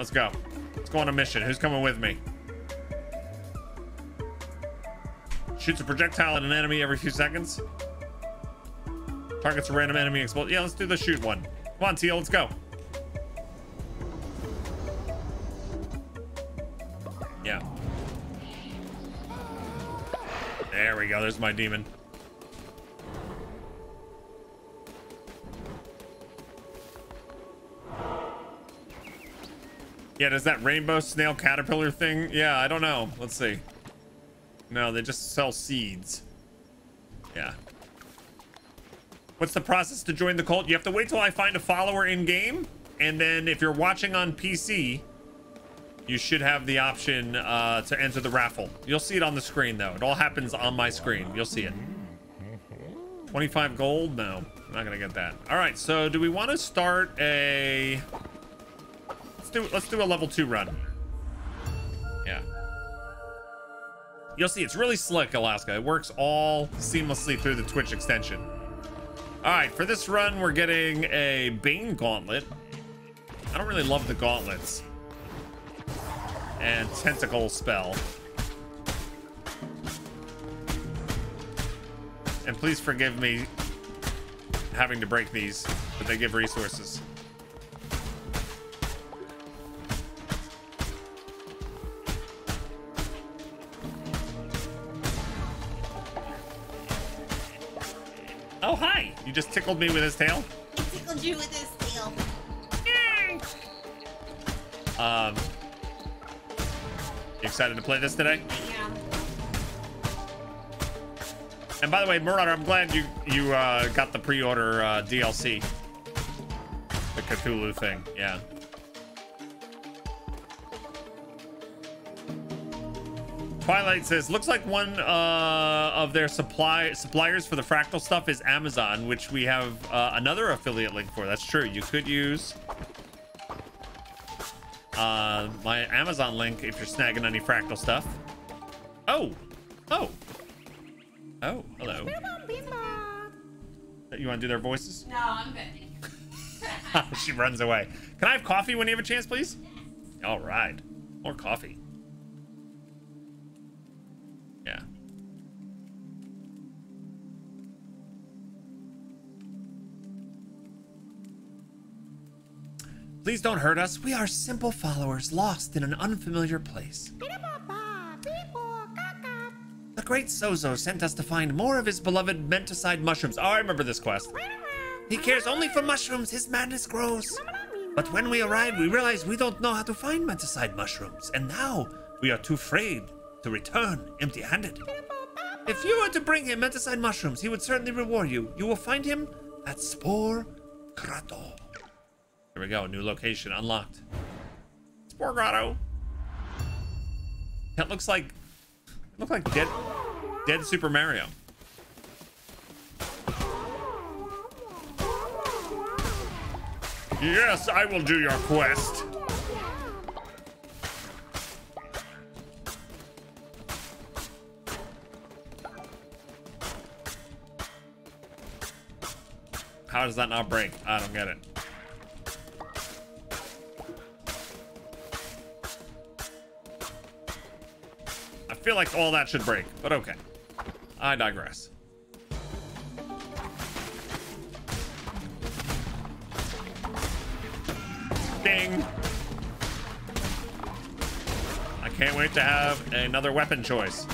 Let's go. Let's go on a mission. Who's coming with me? Shoots a projectile at an enemy every few seconds. Targets a random enemy explode. Yeah, let's do the shoot one. Come on, Teal, let's go. Yeah. There we go. There's my demon. Yeah, does that rainbow snail caterpillar thing? Yeah, I don't know. Let's see. No, they just sell seeds. Yeah. What's the process to join the cult? You have to wait till I find a follower in game. And then if you're watching on PC, you should have the option uh, to enter the raffle. You'll see it on the screen, though. It all happens on my screen. You'll see it. 25 gold? No, I'm not going to get that. All right, so do we want to start a... Let's do, let's do a level two run. Yeah. You'll see it's really slick, Alaska. It works all seamlessly through the Twitch extension. All right, for this run, we're getting a Bane Gauntlet. I don't really love the gauntlets. And Tentacle Spell. And please forgive me having to break these, but they give resources. You just tickled me with his tail? He tickled you with his tail. Um, you excited to play this today? Yeah. And by the way, Marauder, I'm glad you you uh, got the pre-order uh, DLC, the Cthulhu thing. Yeah. Twilight says, looks like one uh, of their supply suppliers for the fractal stuff is Amazon, which we have uh, another affiliate link for. That's true. You could use uh, my Amazon link if you're snagging any fractal stuff. Oh, oh, oh, hello. You want to do their voices? No, I'm good. she runs away. Can I have coffee when you have a chance, please? All right. More coffee. Please don't hurt us. We are simple followers lost in an unfamiliar place. The great Sozo sent us to find more of his beloved Menticide mushrooms. Oh, I remember this quest. He cares only for mushrooms. His madness grows. But when we arrive, we realize we don't know how to find Menticide mushrooms. And now we are too afraid to return empty-handed. If you were to bring him Menticide mushrooms, he would certainly reward you. You will find him at Spore Grotto. There we go. New location unlocked. Spore Grotto. That looks like look like dead dead Super Mario. Yes, I will do your quest. How does that not break? I don't get it. Feel like all that should break, but okay. I digress. Ding. I can't wait to have another weapon choice.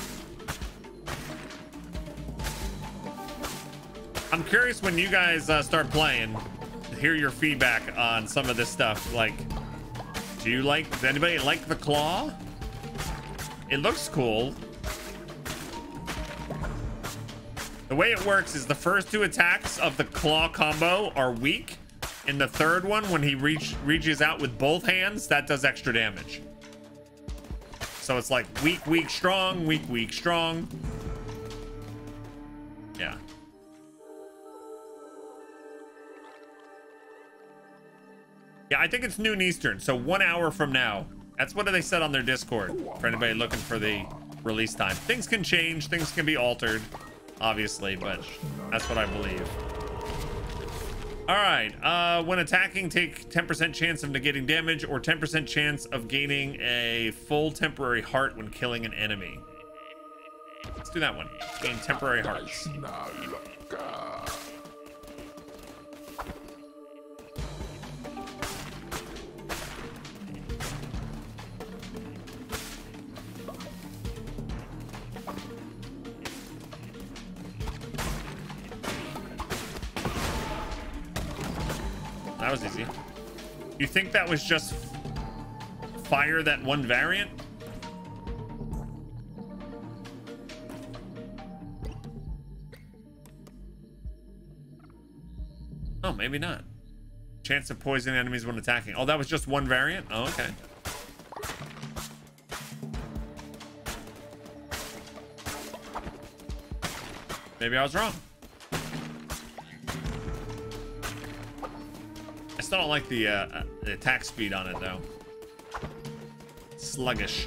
I'm curious when you guys uh, start playing, hear your feedback on some of this stuff. Like, do you like, does anybody like the claw? It looks cool. The way it works is the first two attacks of the claw combo are weak. In the third one, when he reach, reaches out with both hands, that does extra damage. So it's like weak, weak, strong, weak, weak, strong. Yeah. Yeah, I think it's noon Eastern, so one hour from now. That's what they said on their Discord for anybody looking for the release time. Things can change, things can be altered, obviously, but that's what I believe. All right. Uh, when attacking, take 10% chance of negating damage or 10% chance of gaining a full temporary heart when killing an enemy. Let's do that one. Gain temporary hearts. Was easy. You think that was just fire that one variant? Oh, maybe not. Chance of poisoning enemies when attacking. Oh, that was just one variant? Oh, okay. Maybe I was wrong. Still don't like the, uh, uh, the attack speed on it, though. Sluggish.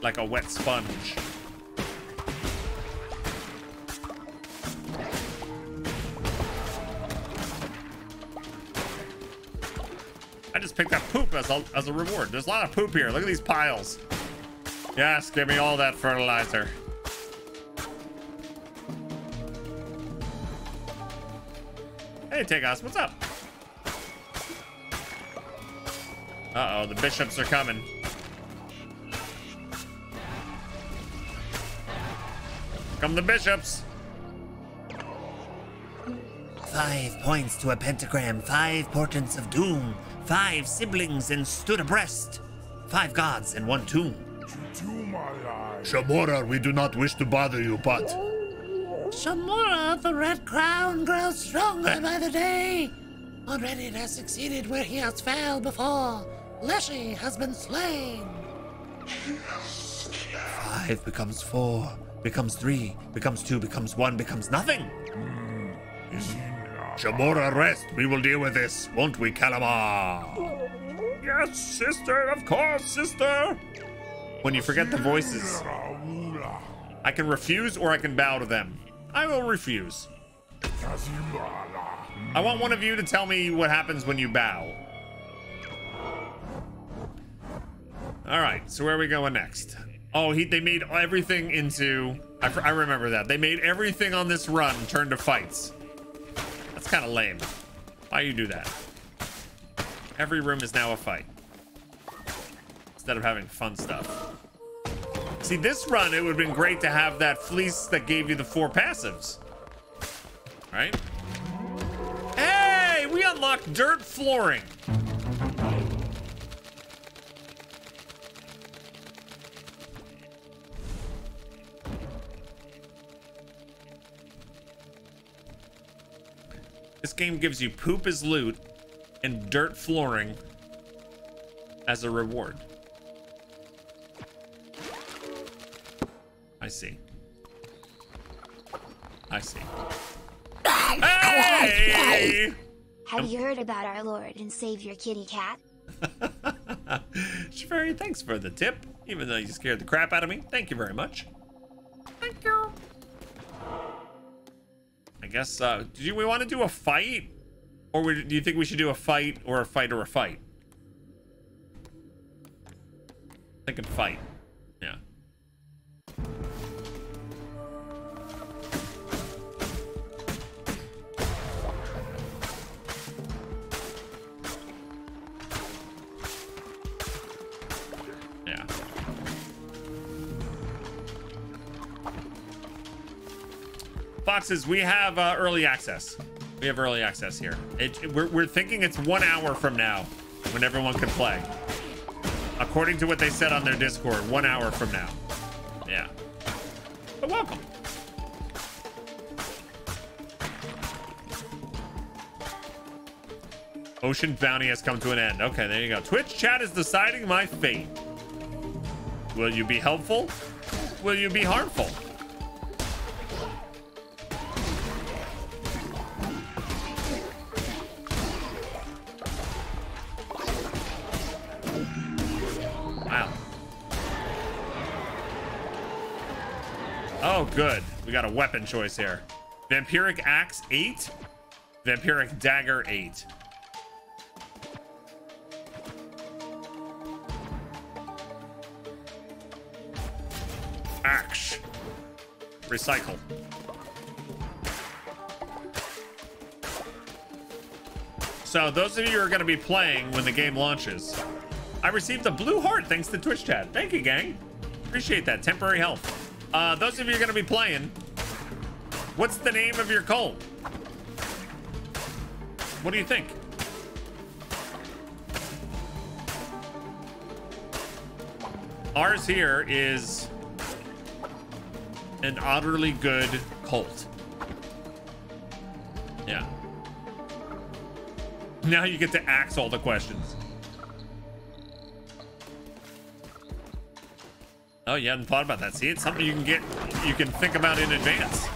Like a wet sponge. I just picked up poop as a, as a reward. There's a lot of poop here. Look at these piles. Yes, give me all that fertilizer. Hey, Tagos, what's up? Uh-oh, the bishops are coming. Come the bishops. Five points to a pentagram, five portents of doom, five siblings and stood abreast, five gods and one tomb. Shamura, we do not wish to bother you, but Shamura, the red crown, grows stronger by the day. Already it has succeeded where he has failed before. Leshy has been slain. Five becomes four, becomes three, becomes two, becomes one, becomes nothing. Hmm, Shamura, rest. We will deal with this, won't we, Kallamar? Yes, sister, of course, sister. When you forget the voices, I can refuse or I can bow to them. I will refuse. I want one of you to tell me what happens when you bow. All right, so where are we going next? Oh, he they made everything into. I, I remember that they made everything on this run turn to fights. That's kind of lame. Why you do that? Every room is now a fight instead of having fun stuff. See, this run it would have been great to have that fleece that gave you the four passives. Right? Hey, we unlocked dirt flooring. Game gives you poop as loot and dirt flooring as a reward. I see. I see. Hey! Have you heard about our Lord and Savior Kitty Cat? Shiveri, thanks for the tip. Even though you scared the crap out of me. Thank you very much. Thank you. I guess, uh, do we want to do a fight? Or do you think we should do a fight or a fight or a fight? I Thinking fight. Foxes, we have uh, early access. We have early access here. It, we're, we're thinking it's one hour from now when everyone can play. According to what they said on their Discord, one hour from now. Yeah. But welcome. Ocean bounty has come to an end. Okay, there you go. Twitch chat is deciding my fate. Will you be helpful? Will you be harmful? Good. We got a weapon choice here. Vampiric Axe 8? Vampiric Dagger 8. Axe. Recycle. So those of you who are going to be playing when the game launches, I received a blue heart thanks to Twitch chat. Thank you, gang. Appreciate that. Temporary health. Uh, those of you are going to be playing, what's the name of your cult? What do you think? Ours here is an utterly good cult. Yeah. Now you get to ask all the questions. Oh, you hadn't thought about that. See, it's something you can get, you can think about in advance.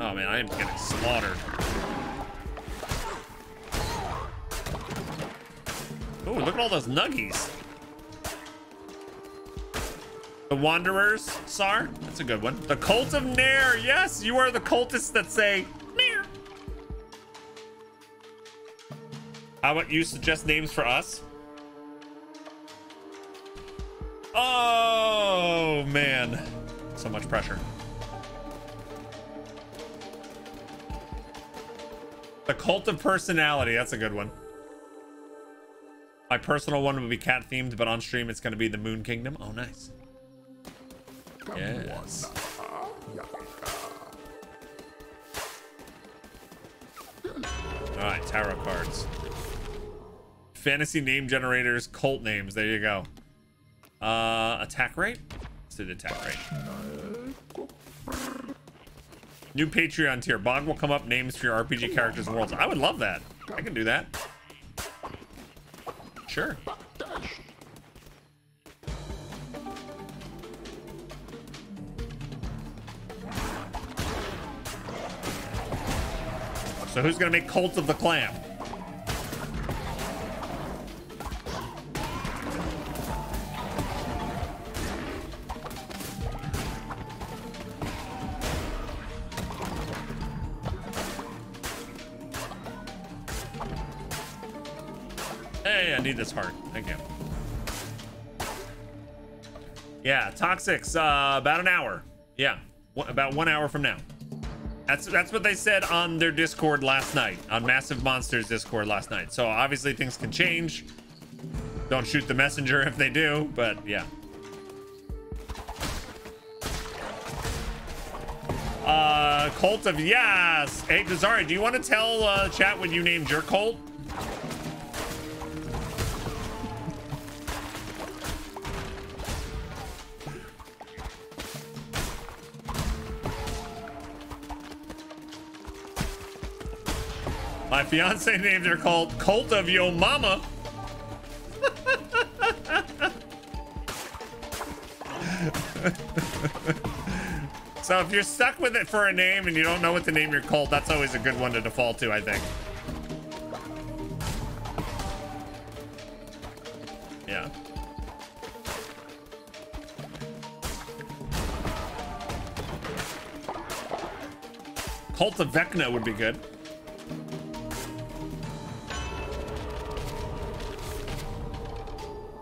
Oh man, I am getting slaughtered. Oh, look at all those nuggies. The Wanderers, Sar? That's a good one. The Cult of Nair. Yes, you are the cultists that say How about you suggest names for us? Oh, man. So much pressure. The Cult of Personality. That's a good one. My personal one would be cat themed, but on stream it's going to be the Moon Kingdom. Oh, nice. Yes. All right, tarot cards. Fantasy name generators, cult names. There you go. Uh, attack rate. Let's do the attack rate. New Patreon tier. Bog will come up names for your RPG characters and worlds. I would love that. I can do that. Sure. So who's gonna make Cult of the Clam? This heart. Thank you. Yeah, Toxics, uh, about an hour. Yeah, about one hour from now. That's that's what they said on their Discord last night, on Massive Monsters Discord last night. So obviously things can change. Don't shoot the messenger if they do, but yeah. Uh, cult of yes. Hey, Dazari, do you want to tell uh, chat what you named your cult? My fiance named her cult Cult of Yo Mama. so if you're stuck with it for a name and you don't know what to name your cult, that's always a good one to default to, I think. Yeah. Cult of Vecna would be good.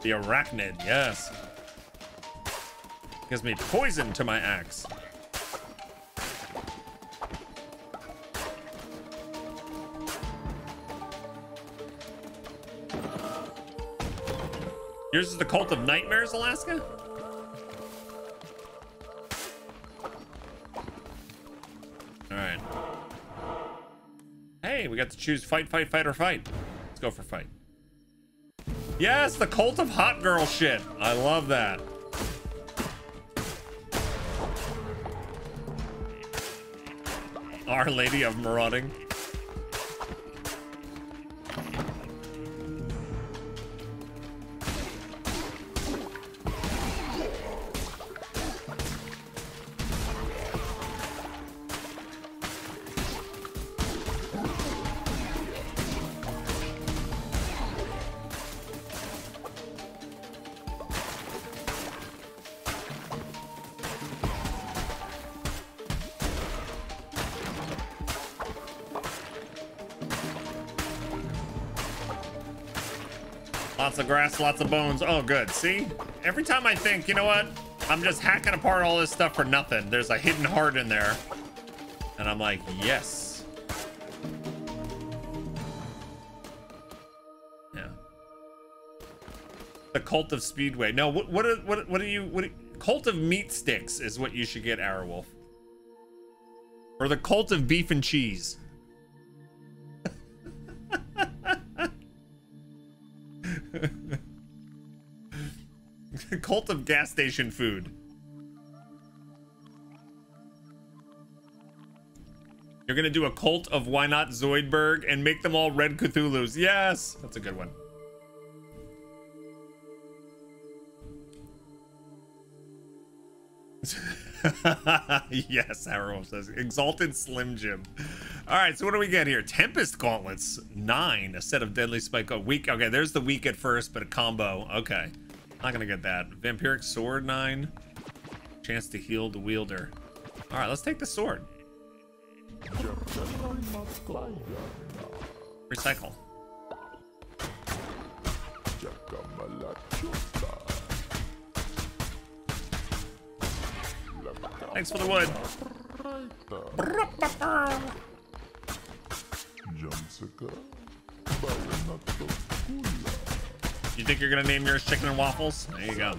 The arachnid, yes. Gives me poison to my axe. Yours is the Cult of Nightmares, Alaska? Alright. Hey, we got to choose fight, fight, fight, or fight. Let's go for fight. Yes, the cult of hot girl shit. I love that. Our Lady of Marauding. Lots of grass, lots of bones. Oh, good. See? Every time I think, you know what? I'm just hacking apart all this stuff for nothing. There's a hidden heart in there. And I'm like, yes. Yeah. The cult of Speedway. No, what what are, what what are you what are, cult of meat sticks is what you should get, Arrowwolf. Or the cult of beef and cheese. Cult of gas station food. You're gonna do a cult of why not Zoidberg and make them all red Cthulhu's. Yes, that's a good one. yes, Arrow says exalted Slim Jim. All right, so what do we get here? Tempest gauntlets, nine. A set of deadly spike. A weak. Okay, there's the weak at first, but a combo. Okay, not gonna get that. Vampiric sword, nine. Chance to heal the wielder. All right, let's take the sword. Recycle. Thanks for the wood. You think you're gonna name yours chicken and waffles? There you go.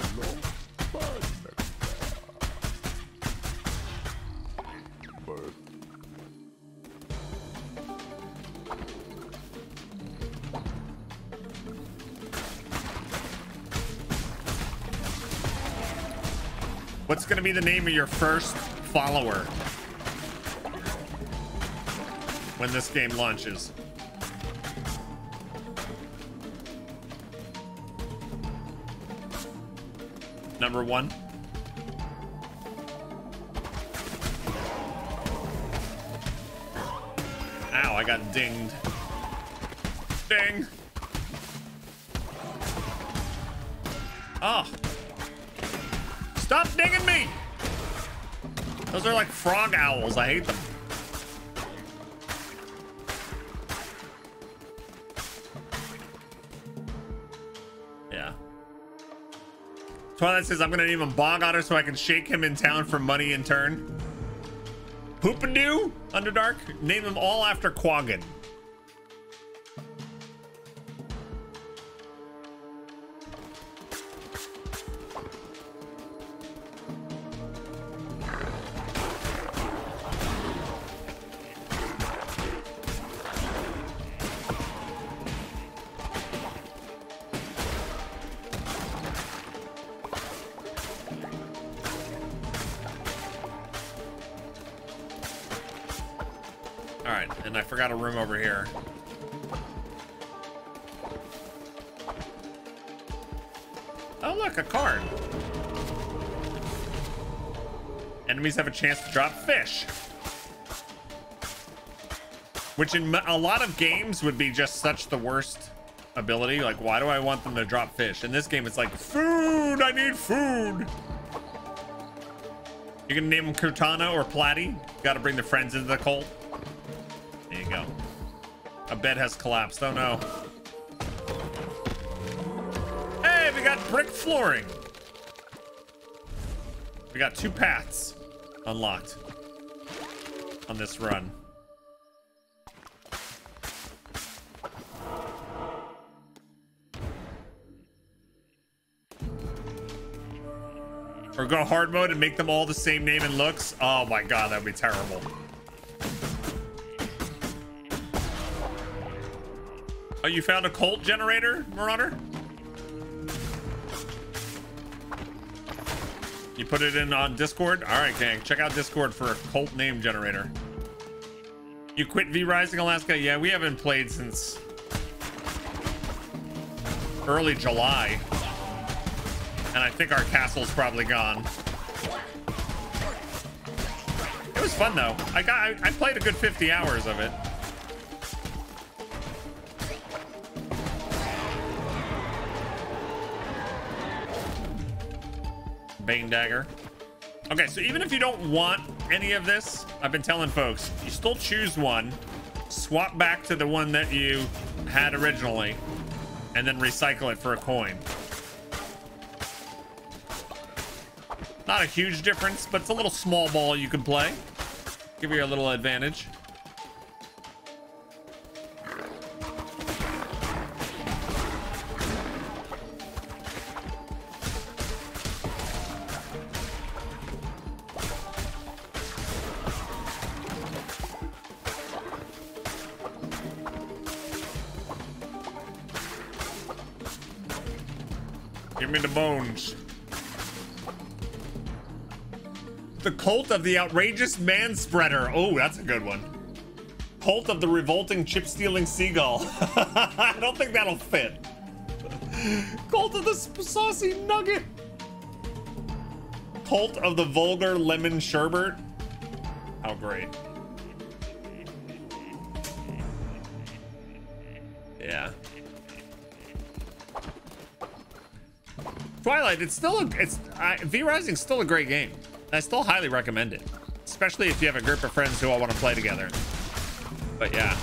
What's gonna be the name of your first follower when this game launches? Number one. Ow, I got dinged. Ding. Oh. Stop dinging me! Those are like frog owls. I hate them. Twilight says, I'm gonna name him Bog Otter so I can shake him in town for money in turn. Hoopadoo, Underdark, name them all after Quaggan. All right, and I forgot a room over here. Oh, look, a card. Enemies have a chance to drop fish. Which in a lot of games would be just such the worst ability. Like, why do I want them to drop fish? In this game, it's like, food, I need food. You can name them Cortana or Platy. Got to bring the friends into the cult. Bed has collapsed. Oh no. Hey, we got brick flooring. We got two paths unlocked on this run. Or go hard mode and make them all the same name and looks. Oh my god, that would be terrible. Oh, you found a cult generator, Marauder? You put it in on Discord? All right, gang. Check out Discord for a cult name generator. You quit V Rising Alaska? Yeah, we haven't played since early July. And I think our castle's probably gone. It was fun though. I got I, I played a good 50 hours of it. Bane Dagger. Okay, so even if you don't want any of this, I've been telling folks, you still choose one, swap back to the one that you had originally, and then recycle it for a coin. Not a huge difference, but it's a little small ball you can play. Give you a little advantage. Bones. The cult of the outrageous man spreader. Oh, that's a good one. Cult of the revolting chip stealing seagull. I don't think that'll fit. Cult of the saucy nugget. Cult of the vulgar lemon sherbet. How great. Twilight, it's still a, it's uh, V Rising's still a great game. I still highly recommend it, especially if you have a group of friends who all want to play together. But yeah.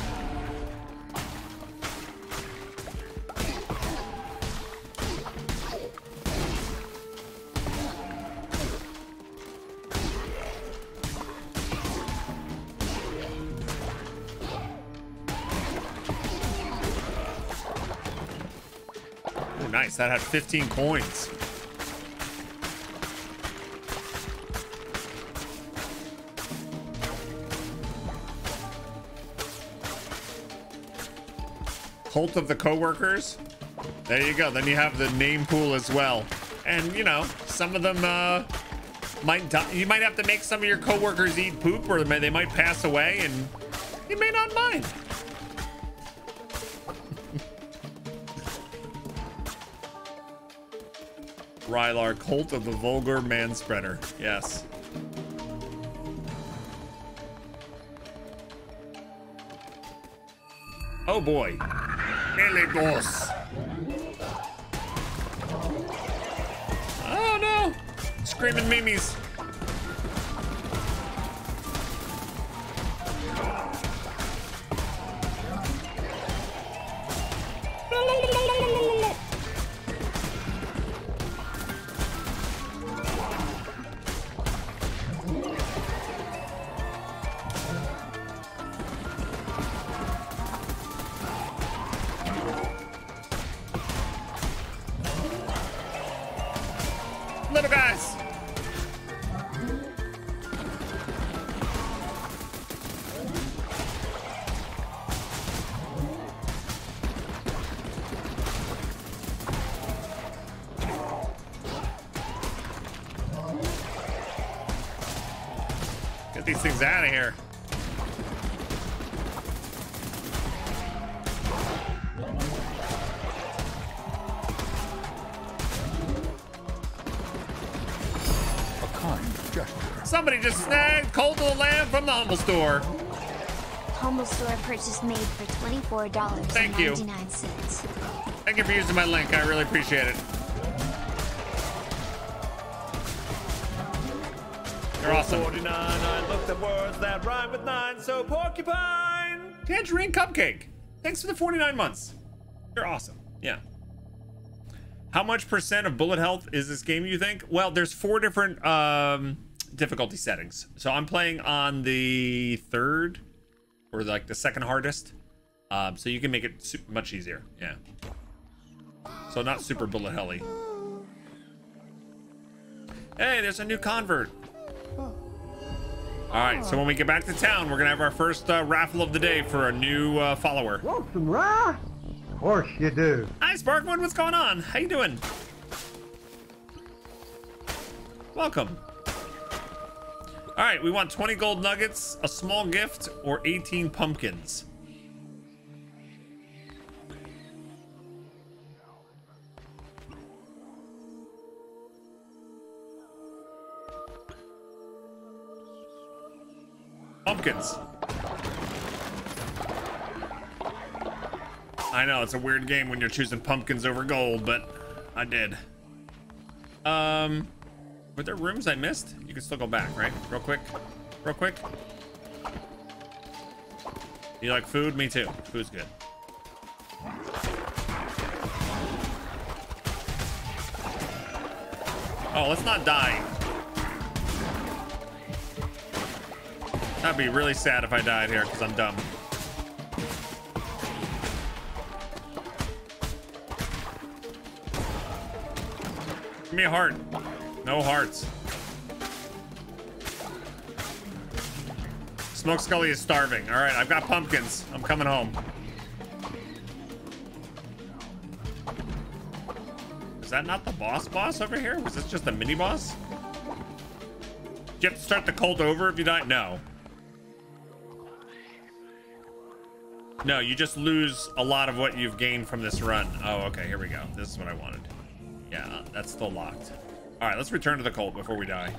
Oh, nice. That had 15 coins. Cult of the Coworkers. There you go. Then you have the name pool as well. And, you know, some of them uh, might die. You might have to make some of your coworkers eat poop or they may- they might pass away and you may not mind. Rylar, Cult of the Vulgar Manspreader. Yes. Oh boy. Oh no! Screaming mimes. Somebody just snagged Cult of the Lamb from the Humble Store. Humble store purchase made for $24.99. Thank you. Thank you for using my link. I really appreciate it. You're awesome. 49, I looked at words that rhyme with nine, so porcupine. Tangerine Cupcake. Thanks for the 49 months. You're awesome. Yeah. How much percent of bullet health is this game, you think? Well, there's four different um, difficulty settings. So I'm playing on the third or like the second hardest. Um, so you can make it much easier. Yeah. So not super bullet helly. Hey, there's a new convert. All right, so when we get back to town, we're gonna have our first uh, raffle of the day for a new uh, follower. Want some rye? Of course you do. Hi, Sparkwood. What's going on? How you doing? Welcome. All right, we want 20 gold nuggets, a small gift, or 18 pumpkins. Pumpkins. I know it's a weird game when you're choosing pumpkins over gold, but I did. Um, were there rooms I missed? can still go back, right? Real quick. Real quick. You like food? Me too. Food's good. Oh, let's not die. That'd be really sad if I died here because I'm dumb. Give me a heart. No hearts. Smoke Scully is starving. All right, I've got pumpkins. I'm coming home. Is that not the boss boss over here? Was this just a mini boss? Do you have to start the cult over if you die? No. No, you just lose a lot of what you've gained from this run. Oh, okay, here we go. This is what I wanted. Yeah, that's still locked. All right, let's return to the cult before we die.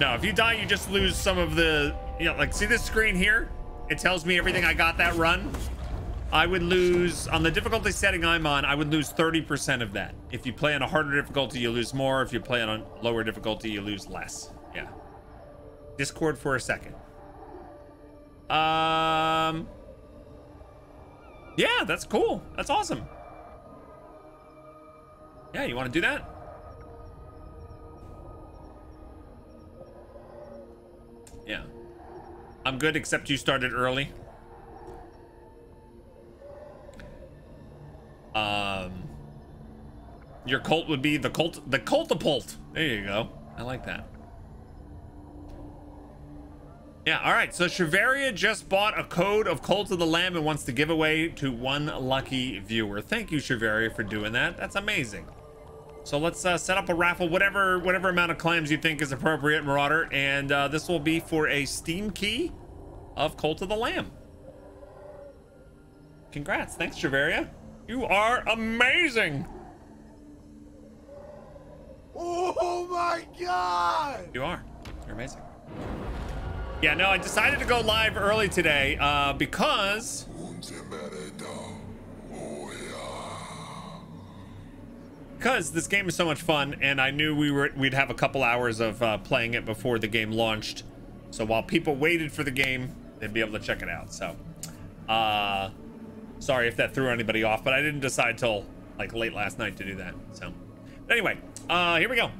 No, if you die, you just lose some of the, you know, like see this screen here? It tells me everything I got that run. I would lose, on the difficulty setting I'm on, I would lose 30% of that. If you play on a harder difficulty, you lose more. If you play on a lower difficulty, you lose less. Yeah. Discord for a second. Um. Yeah, that's cool. That's awesome. Yeah, you want to do that? I'm good, except you started early. Um, your cult would be the cult, the cultapult. There you go. I like that. Yeah, all right. So Shiveria just bought a code of Cult of the Lamb and wants to give away to one lucky viewer. Thank you, Shiveria, for doing that. That's amazing. So let's uh, set up a raffle, whatever whatever amount of clams you think is appropriate, Marauder. And uh, this will be for a Steam key of Cult of the Lamb. Congrats. Thanks, Shiveria. You are amazing. Oh my god! You are. You're amazing. Yeah, no, I decided to go live early today uh, because because this game is so much fun, and I knew we were we'd have a couple hours of uh, playing it before the game launched. So while people waited for the game, they'd be able to check it out. So, uh, sorry if that threw anybody off, but I didn't decide till like late last night to do that. So, but anyway, uh, here we go.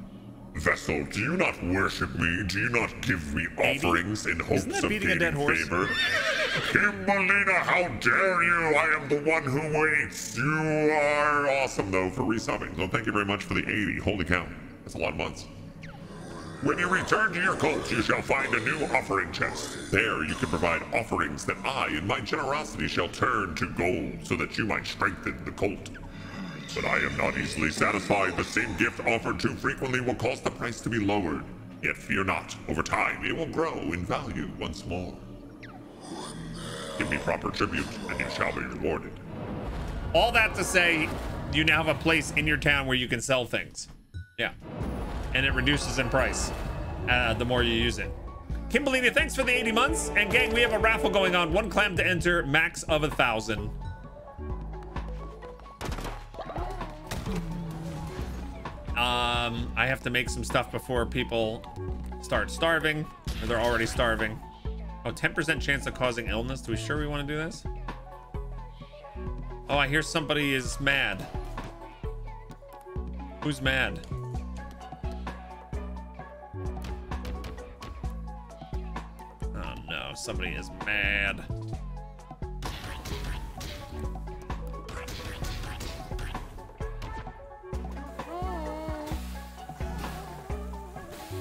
Vessel, do you not worship me? Do you not give me offerings in hopes of gaining favor? Kimberlina, how dare you! I am the one who waits. You are awesome, though, for resubbing. So thank you very much for the 80. Holy cow. That's a lot of months. When you return to your cult, you shall find a new offering chest. There you can provide offerings that I, in my generosity, shall turn to gold so that you might strengthen the cult. But I am not easily satisfied. The same gift offered too frequently will cause the price to be lowered. Yet fear not, over time it will grow in value once more. Give me proper tribute, and you shall be rewarded. All that to say, you now have a place in your town where you can sell things. Yeah. And it reduces in price uh, the more you use it. Kimberlina, thanks for the 80 months. And gang, we have a raffle going on. One clam to enter, max of a thousand. Um, I have to make some stuff before people start starving, or they're already starving. Oh, 10% chance of causing illness. Do we sure we want to do this? Oh, I hear somebody is mad. Who's mad? Somebody is mad.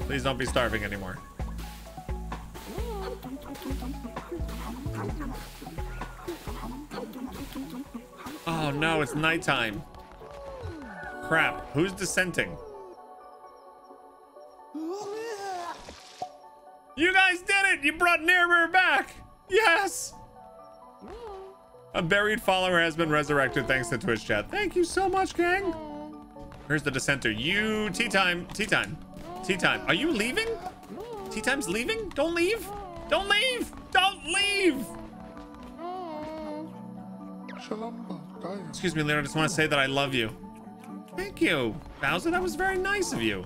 Please don't be starving anymore. Oh no, it's nighttime. Crap, who's dissenting? You guys You brought Nairmer back! Yes! A buried follower has been resurrected thanks to Twitch chat. Thank you so much, gang. Here's the dissenter. You, tea time, tea time, tea time. Are you leaving? Tea time's leaving? Don't leave. Don't leave. Don't leave. Excuse me, Leonard. I just want to say that I love you. Thank you, Bowser. That was very nice of you.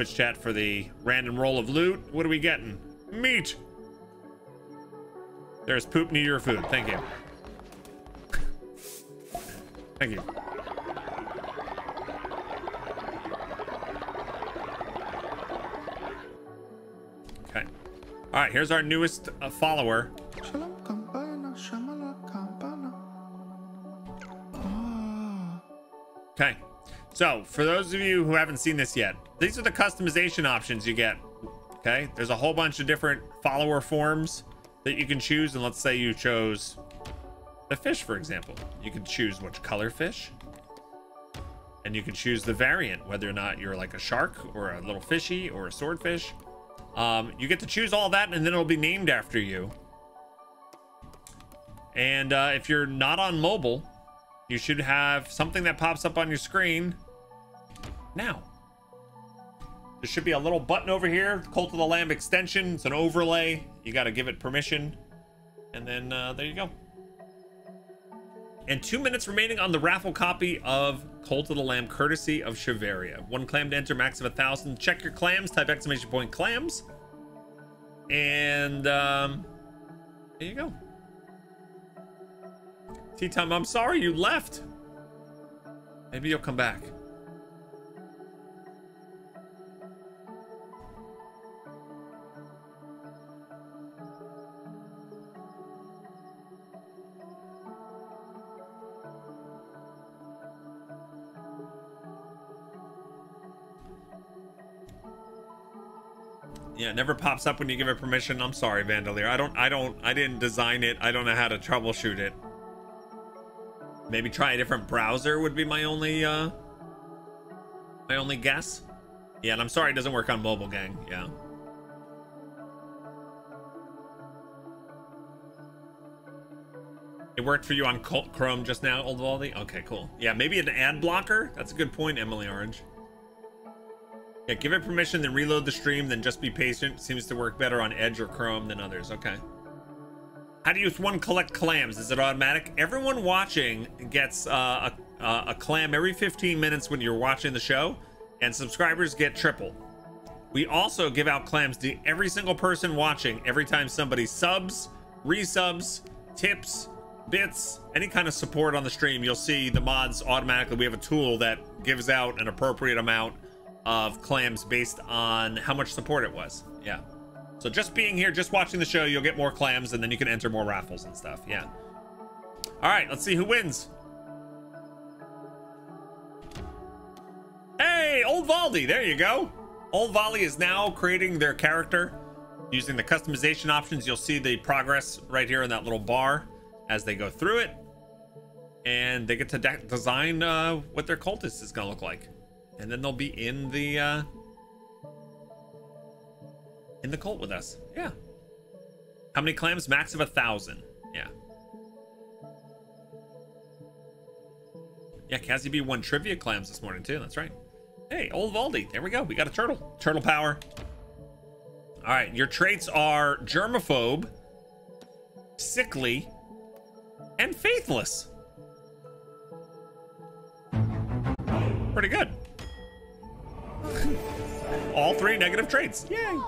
Twitch chat, for the random roll of loot. What are we getting? Meat! There's poop near your food. Thank you. Thank you. Okay. All right, here's our newest uh, follower. Okay. So, for those of you who haven't seen this yet, these are the customization options you get. Okay. There's a whole bunch of different follower forms that you can choose. And let's say you chose the fish, for example. You can choose which color fish. And you can choose the variant, whether or not you're like a shark or a little fishy or a swordfish. Um, you get to choose all that and then it'll be named after you. And uh, if you're not on mobile, you should have something that pops up on your screen now. There should be a little button over here, Cult of the Lamb extension. It's an overlay. You got to give it permission. And then uh, there you go. And two minutes remaining on the raffle copy of Cult of the Lamb, courtesy of Shiveria. One clam to enter, max of a thousand. Check your clams, type exclamation point clams. And um, there you go. Tea time, I'm sorry you left. Maybe you'll come back. Yeah, it never pops up when you give it permission. I'm sorry, Vandalier. I don't, I don't, I didn't design it. I don't know how to troubleshoot it. Maybe try a different browser would be my only, uh, my only guess. Yeah, and I'm sorry it doesn't work on mobile, gang. Yeah. It worked for you on Chrome just now, Old Valdi? Okay, cool. Yeah, maybe an ad blocker? That's a good point, Emily Orange. Yeah, give it permission, then reload the stream, then just be patient. Seems to work better on Edge or Chrome than others. Okay. How do you one collect clams? Is it automatic? Everyone watching gets uh, a, uh, a clam every 15 minutes when you're watching the show, and subscribers get triple. We also give out clams to every single person watching every time somebody subs, resubs, tips, bits, any kind of support on the stream. You'll see the mods automatically. We have a tool that gives out an appropriate amount of clams based on how much support it was. Yeah. So just being here, just watching the show, you'll get more clams and then you can enter more raffles and stuff. Yeah. All right, let's see who wins. Hey, Old Valdi, there you go. Old Valdi is now creating their character using the customization options. You'll see the progress right here in that little bar as they go through it. And they get to de design uh, what their cultist is going to look like. And then they'll be in the uh, in the cult with us. Yeah. How many clams? Max of a thousand. Yeah. Yeah, Cassie B won trivia clams this morning too. That's right. Hey, old Valdi. There we go. We got a turtle. Turtle power. All right. Your traits are germaphobe, sickly, and faithless. Pretty good. All three negative traits. Yay.